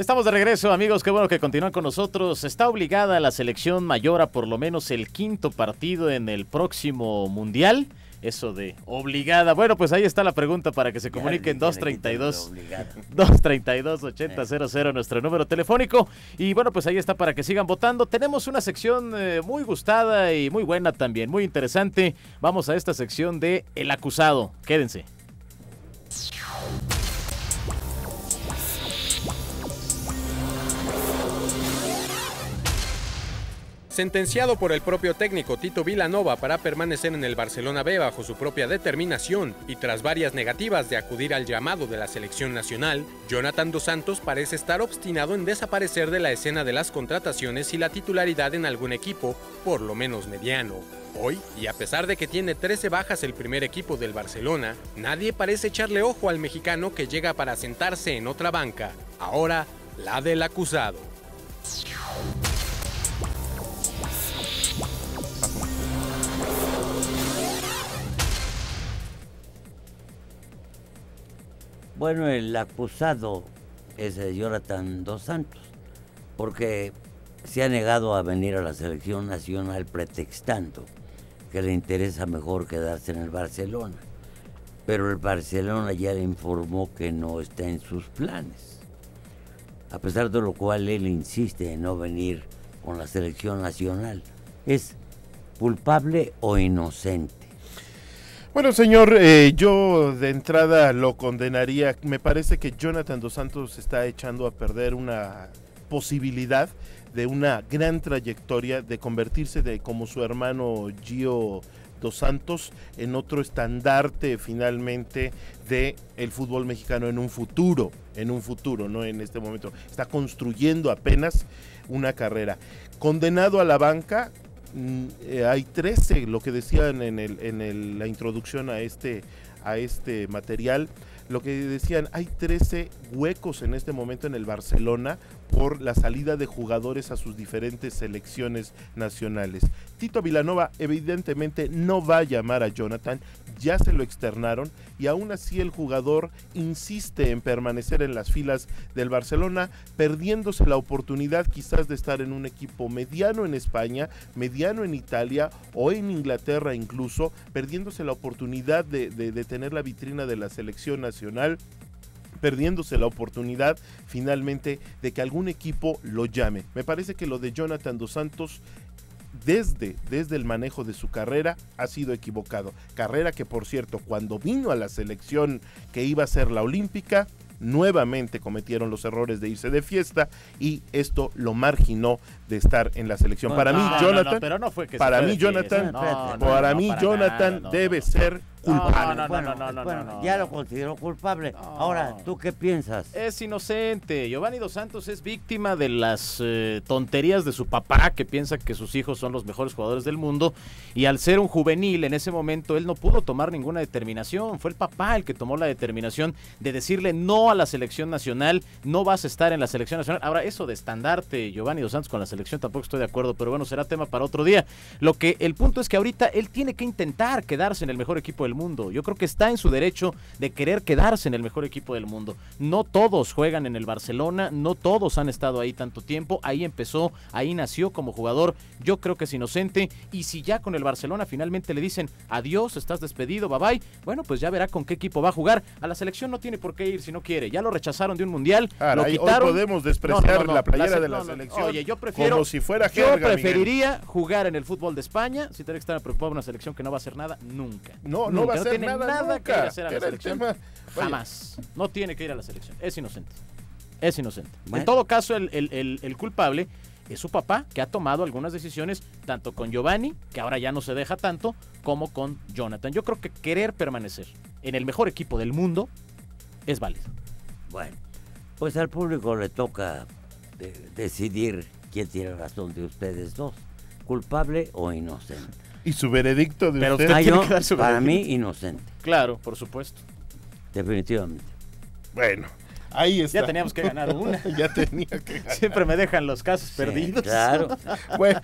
Estamos de regreso, amigos. Qué bueno que continúan con nosotros. Está obligada la selección mayor a por lo menos el quinto partido en el próximo Mundial. Eso de obligada. Bueno, pues ahí está la pregunta para que se comuniquen 232 232 8000 nuestro número telefónico. Y bueno, pues ahí está para que sigan votando. Tenemos una sección eh, muy gustada y muy buena también, muy interesante. Vamos a esta sección de El acusado. Quédense. Sentenciado por el propio técnico Tito Vilanova para permanecer en el Barcelona B bajo su propia determinación y tras varias negativas de acudir al llamado de la selección nacional, Jonathan Dos Santos parece estar obstinado en desaparecer de la escena de las contrataciones y la titularidad en algún equipo, por lo menos mediano. Hoy, y a pesar de que tiene 13 bajas el primer equipo del Barcelona, nadie parece echarle ojo al mexicano que llega para sentarse en otra banca, ahora la del acusado. Bueno, el acusado es Jonathan Dos Santos, porque se ha negado a venir a la selección nacional pretextando que le interesa mejor quedarse en el Barcelona. Pero el Barcelona ya le informó que no está en sus planes. A pesar de lo cual él insiste en no venir con la selección nacional. ¿Es culpable o inocente? Bueno, señor, eh, yo de entrada lo condenaría. Me parece que Jonathan Dos Santos está echando a perder una posibilidad de una gran trayectoria de convertirse de como su hermano Gio Dos Santos en otro estandarte finalmente de el fútbol mexicano en un futuro, en un futuro, no en este momento. Está construyendo apenas una carrera. Condenado a la banca, hay 13, lo que decían en, el, en la introducción a este, a este material, lo que decían, hay 13 huecos en este momento en el Barcelona por la salida de jugadores a sus diferentes selecciones nacionales. Tito Vilanova evidentemente no va a llamar a Jonathan, ya se lo externaron y aún así el jugador insiste en permanecer en las filas del Barcelona, perdiéndose la oportunidad quizás de estar en un equipo mediano en España, mediano en Italia o en Inglaterra incluso, perdiéndose la oportunidad de, de tener la vitrina de la selección nacional perdiéndose la oportunidad finalmente de que algún equipo lo llame. Me parece que lo de Jonathan Dos Santos desde, desde el manejo de su carrera ha sido equivocado. Carrera que, por cierto, cuando vino a la selección que iba a ser la olímpica, nuevamente cometieron los errores de irse de fiesta y esto lo marginó de estar en la selección. para mí, Jonathan, para mí, Jonathan, para mí, Jonathan debe ser culpable. No, no, no, no, Ya lo considero culpable. Ahora, ¿tú qué piensas? Es inocente. Giovanni Dos Santos es víctima de las eh, tonterías de su papá, que piensa que sus hijos son los mejores jugadores del mundo. Y al ser un juvenil en ese momento, él no pudo tomar ninguna determinación. Fue el papá el que tomó la determinación de decirle no a la selección nacional, no vas a estar en la selección nacional. Ahora, eso de estandarte, Giovanni Dos Santos con la selección, tampoco estoy de acuerdo, pero bueno, será tema para otro día. Lo que el punto es que ahorita él tiene que intentar quedarse en el mejor equipo del mundo. Yo creo que está en su derecho de querer quedarse en el mejor equipo del mundo. No todos juegan en el Barcelona, no todos han estado ahí tanto tiempo. Ahí empezó, ahí nació como jugador. Yo creo que es inocente. Y si ya con el Barcelona finalmente le dicen adiós, estás despedido, bye bye, bueno, pues ya verá con qué equipo va a jugar. A la selección no tiene por qué ir si no quiere. Ya lo rechazaron de un mundial. lo quitaron. Hoy podemos despreciar la playera de la selección. Oye, yo prefiero. Como si fuera Yo preferiría jugar en el fútbol de España si tenés que estar preocupado una selección que no va a hacer nada nunca. No, no va a hacer tiene nada, que hacer a la selección. Jamás. No tiene que ir a la selección. Es inocente. Es inocente. En todo caso, el, culpable es su papá, que ha tomado algunas decisiones, tanto con Giovanni, que ahora ya no se deja tanto, como con Jonathan. Yo creo que querer permanecer en el mejor equipo del mundo es válido. Bueno, pues al público le toca decidir quién tiene razón de ustedes dos, culpable o inocente. ¿Y su veredicto de Pero usted? Ah, para mí, inocente. Claro, por supuesto. Definitivamente. Bueno, ahí está. Ya teníamos que ganar una. ya tenía que ganar. Siempre me dejan los casos perdidos. Claro. bueno.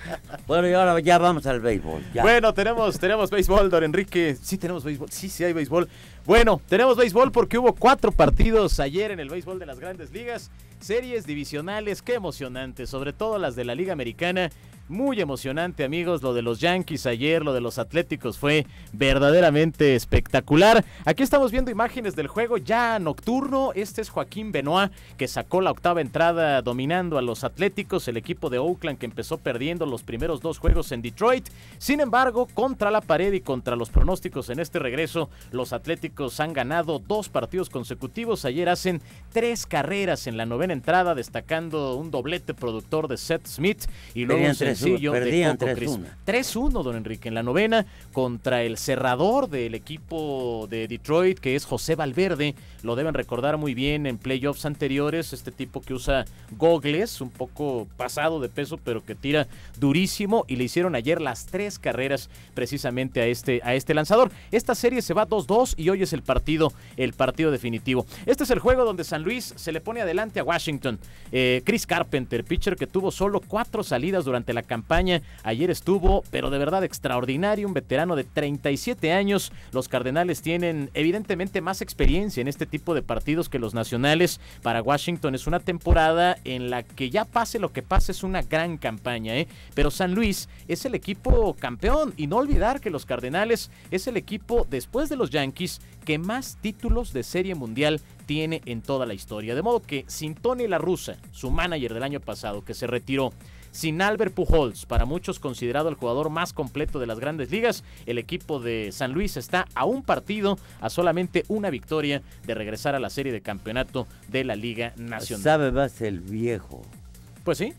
bueno, y ahora ya vamos al béisbol. Bueno, tenemos, tenemos béisbol, don Enrique. Sí, tenemos béisbol. Sí, sí hay béisbol. Bueno, tenemos béisbol porque hubo cuatro partidos ayer en el béisbol de las grandes ligas. Series divisionales, qué emocionantes, sobre todo las de la Liga Americana. Muy emocionante, amigos, lo de los Yankees ayer, lo de los Atléticos fue verdaderamente espectacular. Aquí estamos viendo imágenes del juego ya nocturno. Este es Joaquín Benoit, que sacó la octava entrada dominando a los Atléticos, el equipo de Oakland que empezó perdiendo los primeros dos juegos en Detroit. Sin embargo, contra la pared y contra los pronósticos en este regreso, los Atléticos han ganado dos partidos consecutivos. Ayer hacen tres carreras en la novena entrada, destacando un doblete productor de Seth Smith y luego un sencillo de Coco Crisp. 3-1, don Enrique, en la novena contra el cerrador del equipo de Detroit, que es José Valverde. Lo deben recordar muy bien en playoffs anteriores, este tipo que usa gogles, un poco pasado de peso, pero que tira durísimo y le hicieron ayer las tres carreras precisamente a este, a este lanzador. Esta serie se va 2-2 y hoy es el partido, el partido definitivo. Este es el juego donde San Luis se le pone adelante a Washington. Eh, Chris Carpenter, pitcher que tuvo solo cuatro salidas durante la campaña. Ayer estuvo, pero de verdad extraordinario, un veterano de 37 años. Los Cardenales tienen evidentemente más experiencia en este tipo de partidos que los nacionales. Para Washington es una temporada en la que ya pase lo que pase es una gran campaña, ¿eh? Pero San Luis es el equipo campeón y no olvidar que los Cardenales es el equipo después de los Yankees que más títulos de serie mundial tiene en toda la historia. De modo que sin Tony La Russa, su manager del año pasado, que se retiró, sin Albert Pujols, para muchos considerado el jugador más completo de las grandes ligas, el equipo de San Luis está a un partido, a solamente una victoria de regresar a la serie de campeonato de la Liga Nacional. Sabe más el viejo. Pues sí,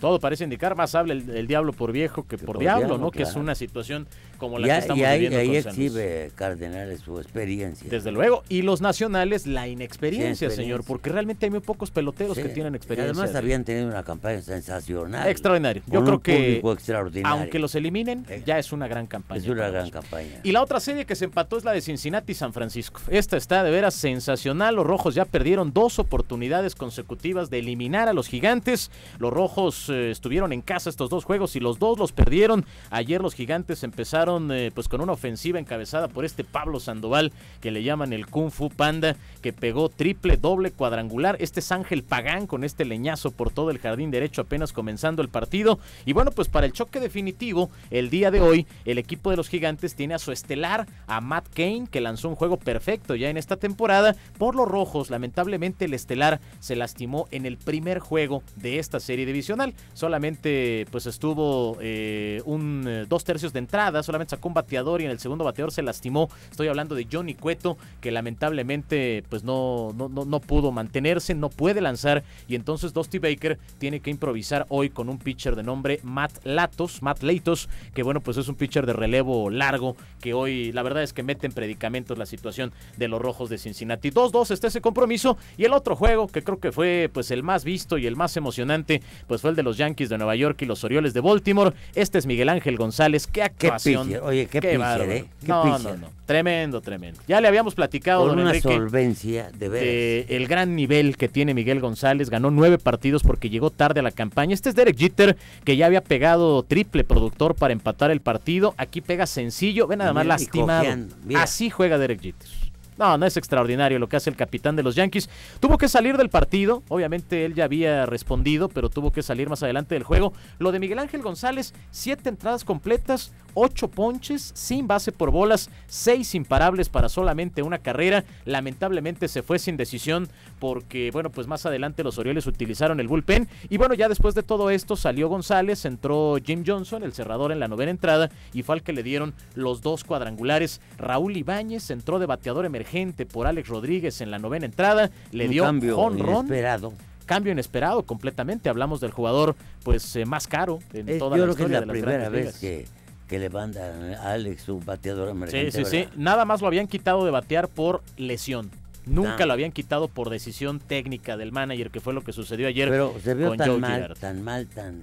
todo parece indicar, más habla el, el diablo por viejo que, por, por diablo, diablo, ¿no? Que es una situación como la Y, que ahí- estamos y ahí, viviendo ahí San Luis. exhibe Cardenales su experiencia. Desde luego. Y los nacionales, la inexperiencia, Sí, señor, porque realmente hay muy pocos peloteros Sí, que tienen y experiencia. Además habían tenido una campaña sensacional. Extraordinario. Yo creo que, extraordinario. aunque los eliminen, Eh, ya es una gran campaña. Es una gran campaña. Y la otra serie que se empató es la de Cincinnati y San Francisco. Esta está de veras sensacional. Los rojos ya perdieron dos oportunidades consecutivas de eliminar a los gigantes. Los rojos eh, estuvieron en casa estos dos juegos y los dos los perdieron. Ayer los gigantes empezaron eh, pues con una ofensiva encabezada por este Pablo Sandoval que le llaman el Kung Fu Panda que pegó triple, doble, cuadrangular. Este es Ángel Pagán con este leñazo por todo el jardín derecho apenas comenzando el partido. Y bueno, pues para el choque definitivo, el día de hoy, el equipo de los gigantes tiene a su estelar, a Matt Kane, que lanzó un juego perfecto ya en esta temporada. Por los rojos, lamentablemente el estelar se lastimó en el primer juego de esta serie divisional. Solamente pues estuvo eh, un eh, dos tercios de entrada, solamente sacó un bateador y en el segundo bateador se lastimó. Estoy hablando de Johnny Cueto, que lamentablemente pues no, no, no, no pudo mantenerse, no puede lanzar y entonces Dusty Baker tiene que improvisar hoy con un pitcher de nombre Matt Latos, Matt Leitos, que bueno pues es un pitcher de relevo largo que hoy la verdad es que mete en predicamentos la situación de los rojos de Cincinnati. 2-2 está ese compromiso y el otro juego que creo que fue pues el más visto y el más emocionante pues fue el de los Yankees de Nueva York y los Orioles de Baltimore. Este es Miguel Ángel González, qué Qué pitcher, oye, qué, pitcher, bárbaro. ¿eh? Qué no, pitcher. no, no, tremendo, tremendo. Ya le habíamos platicado, Con don una Enrique solvencia, de el gran nivel que tiene Miguel González. Ganó nueve partidos porque llegó tarde a la campaña. Este es Derek Jeter, que ya había pegado triple productor para empatar el partido. Aquí pega sencillo. Ve nada más lastimado. Así juega Derek Jeter. No, no es extraordinario lo que hace el capitán de los Yankees. Tuvo que salir del partido. Obviamente él ya había respondido, pero tuvo que salir más adelante del juego. Lo de Miguel Ángel González, siete entradas completas, ocho ponches, sin base por bolas, seis imparables para solamente una carrera. Lamentablemente se fue sin decisión porque, bueno, pues más adelante los Orioles utilizaron el bullpen. Y bueno, ya después de todo esto salió González, entró Jim Johnson, el cerrador en la novena entrada, y fue al que le dieron los dos cuadrangulares. Raúl Ibáñez entró de bateador emergente por Alex Rodríguez en la novena entrada, le Un dio cambio inesperado. cambio inesperado completamente. Hablamos del jugador pues eh, más caro en Es- toda yo la creo que es historia la de las primera vez que, que le mandan a Alex un bateador Sí, emergente. sí, sí. ¿verdad? Nada más lo habían quitado de batear por lesión. Nunca Ah. lo habían quitado por decisión técnica del manager, que fue lo que sucedió ayer Pero se vio con tan Joe mal, Girard. tan mal, tan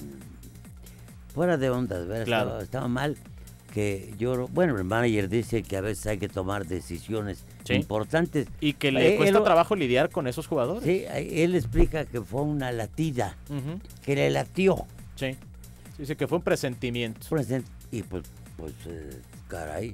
fuera de onda, de veras, Claro. estaba, estaba mal que yo, bueno, el manager dice que a veces hay que tomar decisiones Sí. importantes. Y que le Eh, cuesta él- trabajo lidiar con esos jugadores. Sí, eh, él explica que fue una latida, que le latió. sí. Dice que fue un presentimiento. present- Y pues, pues, eh, caray,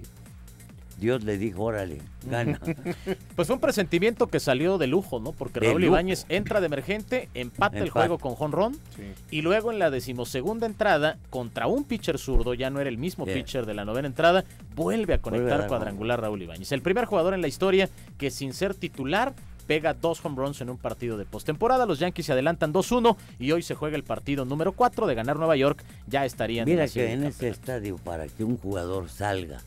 Dios le dijo, órale, gana. Pues fue un presentimiento que salió de lujo, ¿no? Porque De Raúl lujo. Ibáñez entra de emergente, empata el juego con jonrón Sí. y luego en la decimosegunda entrada contra un pitcher zurdo, ya no era el mismo pitcher de la novena entrada, vuelve a conectar gol. cuadrangular Raúl Ibáñez. El primer jugador en la historia que sin ser titular pega dos home runs en un partido de postemporada. Los Yankees se adelantan 2-1 y hoy se juega el partido número 4 de ganar Nueva York. Ya estarían Mira serie que en ese estadio, para que un jugador salga,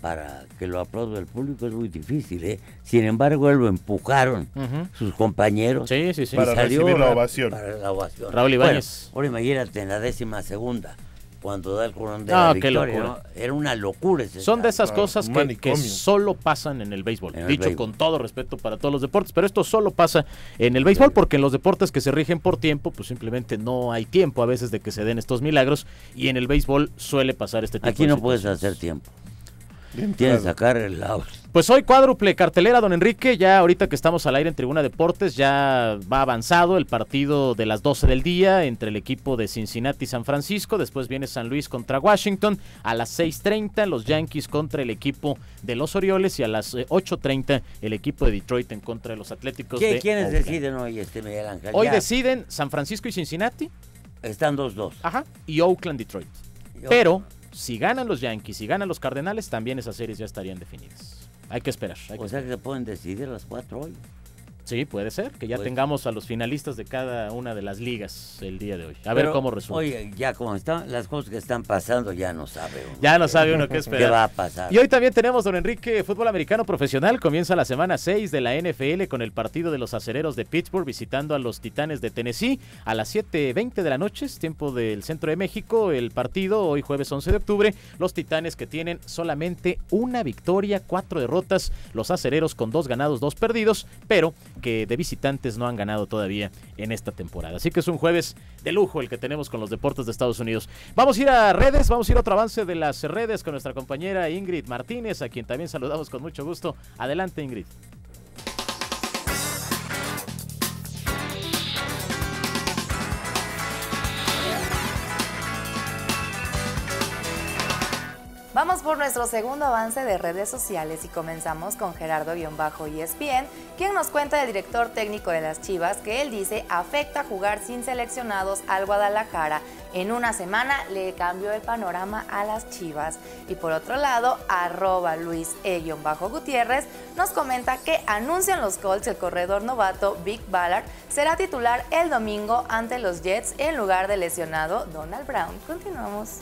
para que lo aplaude el público, es muy difícil, ¿eh? Sin embargo, él lo empujaron sus compañeros. Sí, sí, sí. Para salió recibir la ovación. Para la ovación. Raúl Ibáñez. Bueno, ahora imagínate en la décima segunda, cuando da el jorón de No, la qué victoria. locura. ¿no? Era una locura ese Son de esas cosas que, solo pasan en el béisbol. En el Dicho béisbol. con todo respeto para todos los deportes, pero esto solo pasa en el béisbol porque en los deportes que se rigen por tiempo, pues simplemente no hay tiempo a veces de que se den estos milagros y en el béisbol suele pasar este tipo Aquí de no puedes hacer tiempo. Bien Tienes que claro. sacar el out. Pues hoy cuádruple cartelera, don Enrique. Ya ahorita que estamos al aire en Tribuna Deportes, ya va avanzado el partido de las 12 del día entre el equipo de Cincinnati y San Francisco. Después viene San Luis contra Washington. A las 6:30 los Yankees contra el equipo de los Orioles y a las eh, 8:30 el equipo de Detroit en contra de los Atléticos ¿Qué- de ¿Quiénes Oakland. deciden hoy, este Miguel Ángel? Hoy Ya deciden San Francisco y Cincinnati, Están dos dos. ajá, y Oakland Detroit. Pero si ganan los Yankees y ganan los Cardenales, también esas series ya estarían definidas. Hay que esperar. hay que O sea que se pueden decidir las cuatro hoy. Sí, puede ser, que ya Pues- tengamos a los finalistas de cada una de las ligas el día de hoy. A ver Pero, cómo resulta. Oye, ya como están las cosas que están pasando, ya no sabe uno. ya no sabe uno qué ¿Qué esperar. va a pasar? Y hoy también tenemos, don Enrique, fútbol americano profesional. Comienza la semana 6 de la NFL con el partido de los acereros de Pittsburgh visitando a los titanes de Tennessee a las 7.20 de la noche, es tiempo del centro de México. El partido hoy jueves 11 de octubre. Los titanes que tienen solamente una victoria, cuatro derrotas. Los acereros con dos ganados, dos perdidos, pero que de visitantes no han ganado todavía en esta temporada. Así que es un jueves de lujo el que tenemos con los deportes de Estados Unidos. Vamos a ir a redes, vamos a ir a otro avance de las redes con nuestra compañera Ingrid Martínez, a quien también saludamos con mucho gusto. Adelante, Ingrid. Vamos por nuestro segundo avance de redes sociales y comenzamos con Gerardo-ESPN, quien nos cuenta del director técnico de las Chivas que él dice afecta jugar sin seleccionados al Guadalajara. En una semana le cambió el panorama a las Chivas. Y por otro lado, arroba Luis E-Gutiérrez nos comenta que anuncian los Colts el corredor novato Vic Ballard será titular el domingo ante los Jets en lugar del lesionado Donald Brown. Continuamos.